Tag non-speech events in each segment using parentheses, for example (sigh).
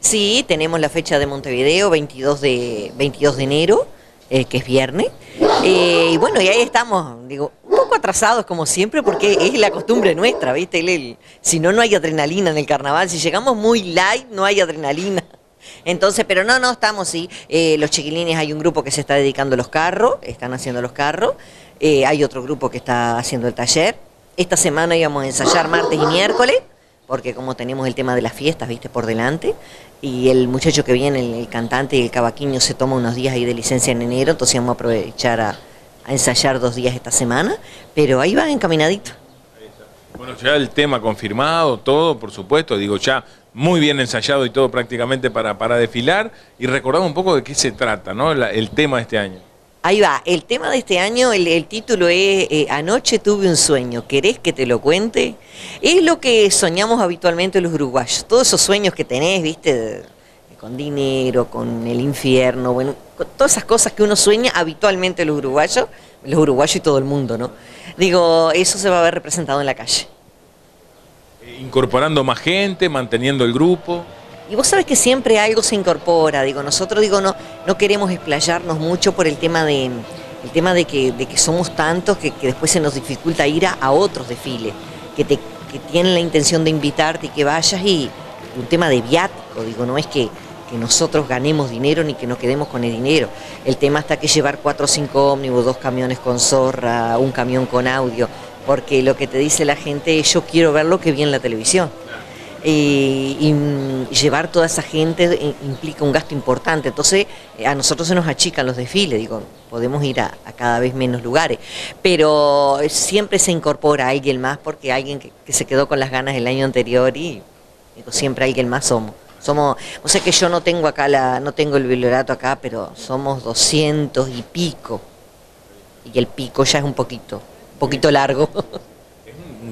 Sí, tenemos la fecha de Montevideo, 22 de, 22 de enero, eh, que es viernes. Eh, y bueno, y ahí estamos, digo, un poco atrasados como siempre, porque es la costumbre nuestra, ¿viste? si no, no hay adrenalina en el carnaval. Si llegamos muy light, no hay adrenalina. Entonces, pero no, no, estamos, sí. Eh, los chiquilines, hay un grupo que se está dedicando a los carros, están haciendo los carros. hay otro grupo que está haciendo el taller. Esta semana íbamos a ensayar martes y miércoles porque como tenemos el tema de las fiestas, viste, por delante, y el muchacho que viene, el, cantante y el cavaquinho, se toma unos días ahí de licencia en enero, entonces vamos a aprovechar a, ensayar dos días esta semana, pero ahí va encaminadito. Bueno, ya el tema confirmado, todo, por supuesto, digo, ya muy bien ensayado y todo prácticamente para, para desfilar, y recordamos un poco de qué se trata, ¿no? el tema de este año. Ahí va, el tema de este año, el, título es eh, Anoche tuve un sueño, ¿querés que te lo cuente? Es lo que soñamos habitualmente los uruguayos, todos esos sueños que tenés, viste, con dinero, con el infierno, bueno, todas esas cosas que uno sueña habitualmente los uruguayos, los uruguayos y todo el mundo, ¿no? Digo, eso se va a ver representado en la calle. Incorporando más gente, manteniendo el grupo. Y vos sabés que siempre algo se incorpora, digo, nosotros digo, no, no queremos explayarnos mucho por el tema de, el tema de, que, de que somos tantos que, después se nos dificulta ir a, otros desfiles, que, te, que tienen la intención de invitarte y que vayas y un tema de viático, digo, no es que, que nosotros ganemos dinero ni que nos quedemos con el dinero. El tema está que llevar cuatro o cinco ómnibus, dos camiones con zorra, un camión con audio, porque lo que te dice la gente es yo quiero ver lo que vi en la televisión y llevar toda esa gente implica un gasto importante. Entonces, eh, a nosotros se nos achican los desfiles, digo, podemos ir a, cada vez menos lugares, pero siempre se incorpora alguien más porque alguien que, se quedó con las ganas el año anterior y digo, siempre alguien más somos. Somos, o sea que yo no tengo acá la, no tengo el bibliorato acá, pero somos doscientos y pico. Y el pico ya es un poquito, un poquito largo. (laughs)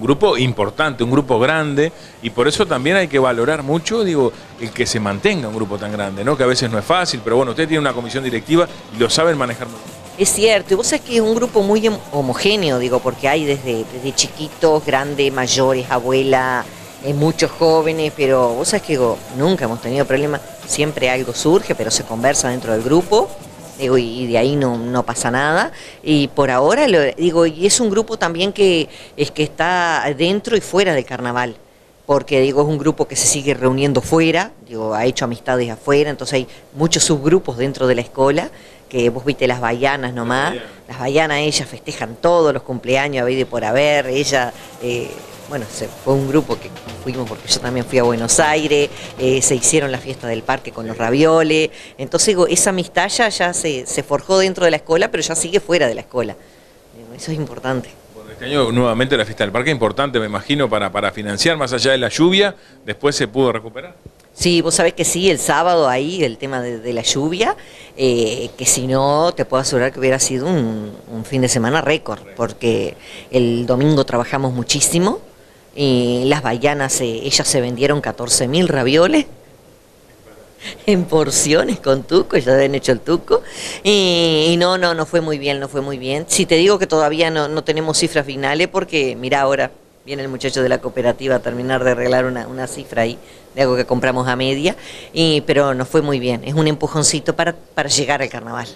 grupo importante, un grupo grande, y por eso también hay que valorar mucho, digo, el que se mantenga un grupo tan grande, ¿no? Que a veces no es fácil, pero bueno, usted tiene una comisión directiva y lo saben manejar muy bien. Es cierto, y vos sabés que es un grupo muy homogéneo, digo, porque hay desde, chiquitos, grandes, mayores, abuela, eh, muchos jóvenes, pero vos sabés que nunca hemos tenido problemas, siempre algo surge, pero se conversa dentro del grupo y de ahí no, no, pasa nada. Y por ahora, lo, digo, y es un grupo también que, es que está dentro y fuera del carnaval, porque digo, es un grupo que se sigue reuniendo fuera, digo, ha hecho amistades afuera, entonces hay muchos subgrupos dentro de la escuela, que vos viste las baianas nomás, las baianas ellas festejan todos los cumpleaños, a ver de por haber, ella... Eh, bueno, se, fue un grupo que fuimos porque yo también fui a Buenos Aires, eh, se hicieron la fiesta del parque con los ravioles, entonces esa amistad ya, se, se, forjó dentro de la escuela, pero ya sigue fuera de la escuela. Eso es importante. Bueno, este año nuevamente la fiesta del parque, importante me imagino para, para financiar, más allá de la lluvia, después se pudo recuperar. Sí, vos sabés que sí, el sábado ahí, el tema de, la lluvia, eh, que si no, te puedo asegurar que hubiera sido un, fin de semana récord, porque el domingo trabajamos muchísimo, y las baianas, eh, ellas se vendieron 14 mil ravioles (laughs) en porciones con tuco, ya habían hecho el tuco. Y, no, no, no fue muy bien, no fue muy bien. Si te digo que todavía no, no tenemos cifras finales, porque mira ahora viene el muchacho de la cooperativa a terminar de arreglar una, una cifra ahí de algo que compramos a media, y, pero no fue muy bien. Es un empujoncito para, para llegar al carnaval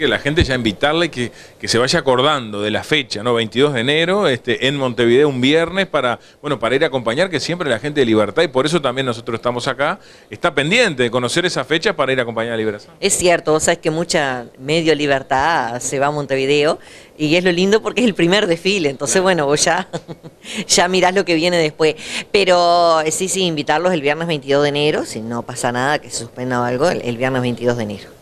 que la gente ya invitarle que, que se vaya acordando de la fecha, ¿no? 22 de enero, este, en Montevideo un viernes para, bueno, para ir a acompañar, que siempre la gente de Libertad, y por eso también nosotros estamos acá, está pendiente de conocer esa fecha para ir a acompañar a Liberación. Es cierto, vos sabés que mucha medio Libertad se va a Montevideo, y es lo lindo porque es el primer desfile, entonces bueno, vos ya, (laughs) ya mirás lo que viene después. Pero sí, sí, invitarlos el viernes 22 de enero, si no pasa nada, que se suspenda algo, el viernes 22 de enero.